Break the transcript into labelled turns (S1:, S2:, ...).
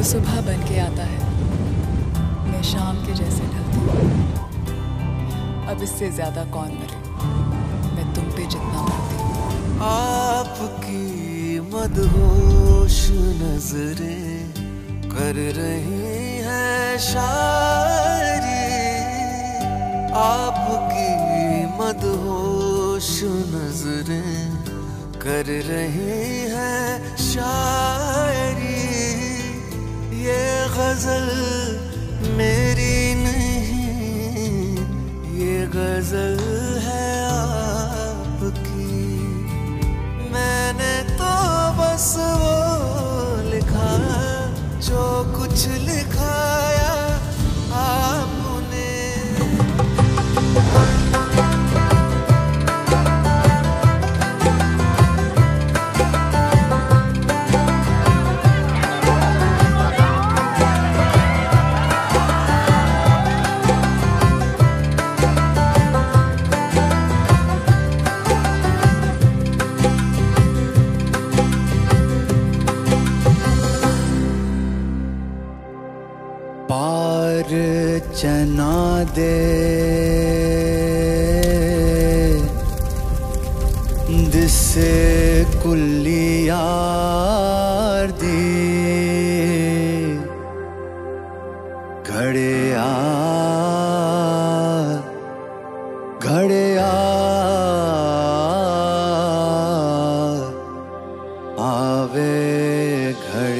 S1: तो सुबह बन के आता है। मैं शाम के जैसे ढलती हूँ। अब इससे ज़्यादा कौन मरे मैं तुम पे जितना मरती हूँ।
S2: आपकी मदहोश नज़रें कर रही है शायरी। आपकी मदहोश नज़रें कर रही है शायरी। गज़ल मेरी नहीं, ये गज़ल है आपकी। मैंने तो बस वो लिखा, जो कुछ लिखाया
S3: पार चना दे। दिस कुल्लियार दी। घड़े आ। घड़े आ। आवे घड़े